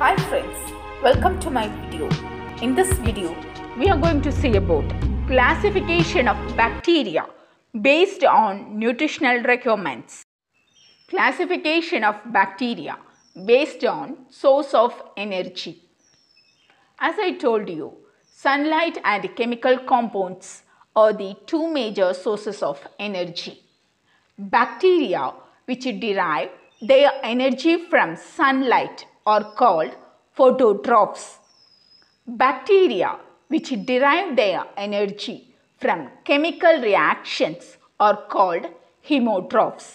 Hi friends, welcome to my video. In this video, we are going to see about classification of bacteria based on nutritional requirements. Classification of bacteria based on source of energy. As I told you, sunlight and chemical compounds are the two major sources of energy. Bacteria which derive their energy from sunlight are called phototrophs. Bacteria which derive their energy from chemical reactions are called chemotrophs.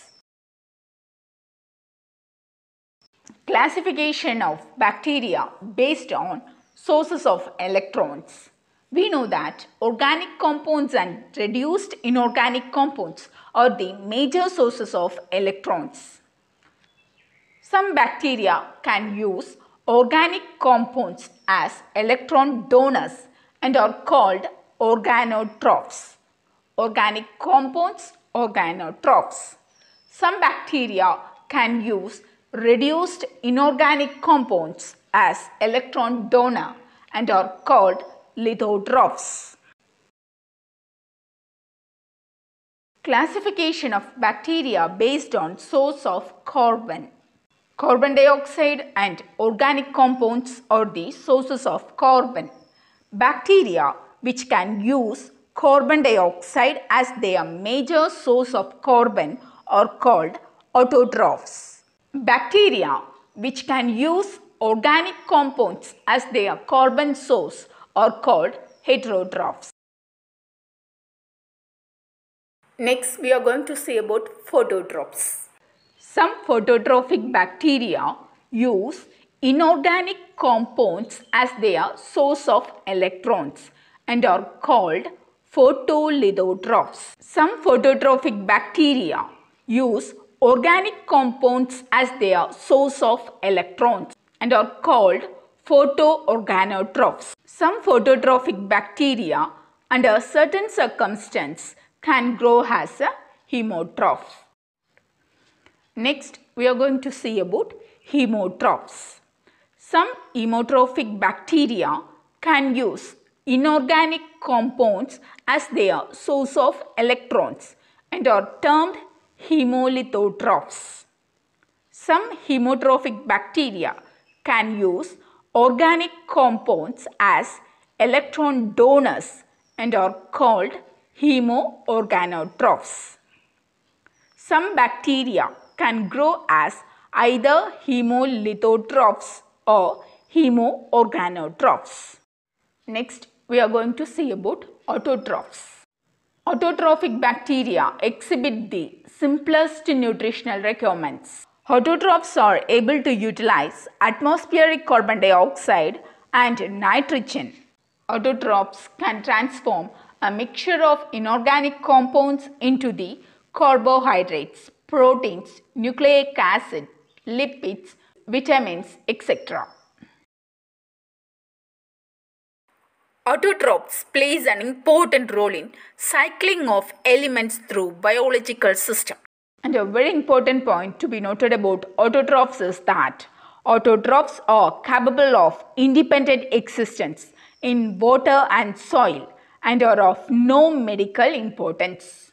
Classification of bacteria based on sources of electrons. We know that organic compounds and reduced inorganic compounds are the major sources of electrons. Some bacteria can use organic compounds as electron donors and are called organotrophs. Organic compounds, organotrophs. Some bacteria can use reduced inorganic compounds as electron donor and are called lithotrophs. Classification of bacteria based on source of carbon. Carbon dioxide and organic compounds are the sources of carbon. Bacteria which can use carbon dioxide as their major source of carbon are called autotrophs. Bacteria which can use organic compounds as their carbon source are called heterotrophs. Next, we are going to see about phototrophs. Some phototrophic bacteria use inorganic compounds as their source of electrons and are called photolithotrophs. Some phototrophic bacteria use organic compounds as their source of electrons and are called photoorganotrophs. Some phototrophic bacteria under certain circumstances can grow as a chemotroph. Next, we are going to see about chemotrophs. Some chemotrophic bacteria can use inorganic compounds as their source of electrons and are termed chemolithotrophs. Some chemotrophic bacteria can use organic compounds as electron donors and are called chemoorganotrophs. Some bacteria can grow as either chemolithotrophs or chemoorganotrophs. Next, we are going to see about autotrophs. Autotrophic bacteria exhibit the simplest nutritional requirements. Autotrophs are able to utilize atmospheric carbon dioxide and nitrogen. Autotrophs can transform a mixture of inorganic compounds into the carbohydrates, proteins, nucleic acid, lipids, vitamins, etc. Autotrophs plays an important role in cycling of elements through biological system. And a very important point to be noted about autotrophs is that autotrophs are capable of independent existence in water and soil and are of no medical importance.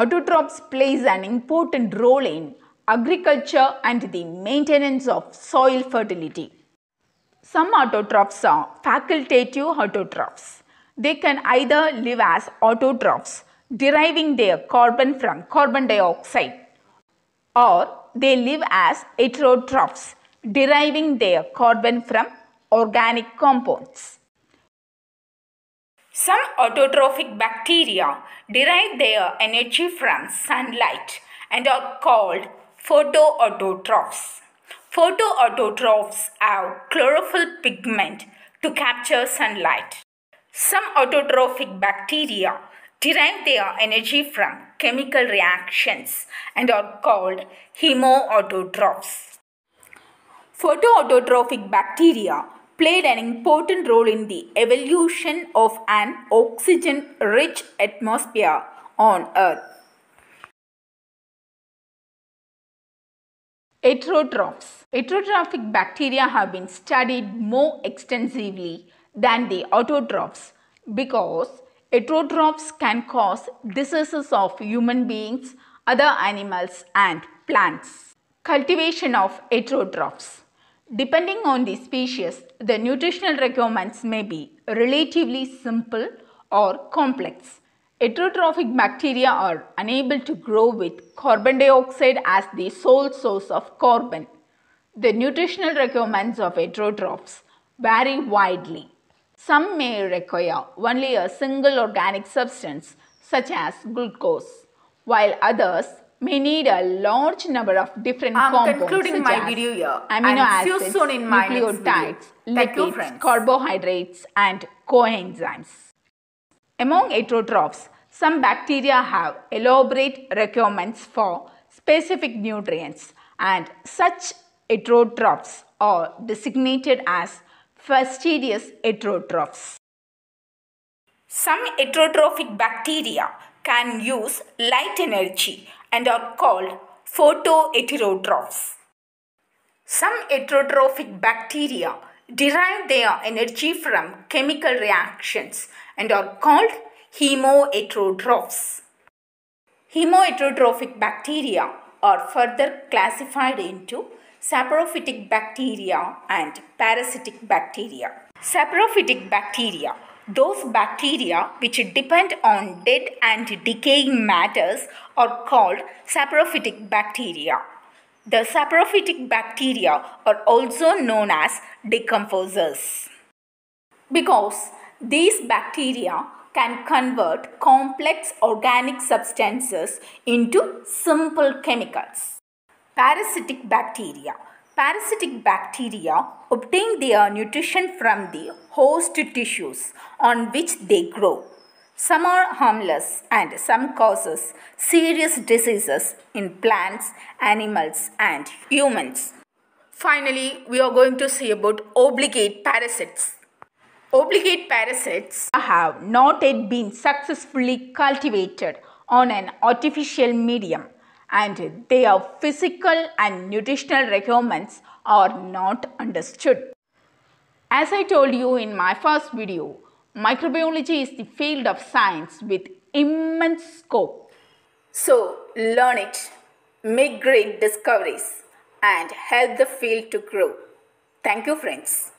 Autotrophs plays an important role in agriculture and the maintenance of soil fertility. Some autotrophs are facultative autotrophs. They can either live as autotrophs, deriving their carbon from carbon dioxide, or they live as heterotrophs, deriving their carbon from organic compounds. Some autotrophic bacteria derive their energy from sunlight and are called photoautotrophs. Photoautotrophs have chlorophyll pigment to capture sunlight. Some autotrophic bacteria derive their energy from chemical reactions and are called chemoautotrophs. Photoautotrophic bacteria played an important role in the evolution of an oxygen rich atmosphere on Earth. Heterotrophs. Heterotrophic bacteria have been studied more extensively than the autotrophs because heterotrophs can cause diseases of human beings, other animals and plants. Cultivation of heterotrophs. Depending on the species, the nutritional requirements may be relatively simple or complex. Heterotrophic bacteria are unable to grow with carbon dioxide as the sole source of carbon. The nutritional requirements of heterotrophs vary widely. Some may require only a single organic substance such as glucose, while others may need a large number of different I'm compounds concluding my video here. amino And see you acids, soon in my nucleotides, lipids, carbohydrates and coenzymes. Among heterotrophs, some bacteria have elaborate requirements for specific nutrients and such heterotrophs are designated as fastidious heterotrophs. Some heterotrophic bacteria can use light energy and are called photoheterotrophs. Some heterotrophic bacteria derive their energy from chemical reactions and are called chemoheterotrophs. Chemoheterotrophic bacteria are further classified into saprophytic bacteria and parasitic bacteria. Saprophytic bacteria, those bacteria which depend on dead and decaying matters, are called saprophytic bacteria. The saprophytic bacteria are also known as decomposers because these bacteria can convert complex organic substances into simple chemicals. Parasitic bacteria. Parasitic bacteria obtain their nutrition from the host tissues on which they grow. Some are harmless and some causes serious diseases in plants, animals and humans. Finally, we are going to see about obligate parasites. Obligate parasites have not yet been successfully cultivated on an artificial medium and their physical and nutritional requirements are not understood. As I told you in my first video, microbiology is the field of science with immense scope. So, learn it, make great discoveries, and help the field to grow. Thank you, friends.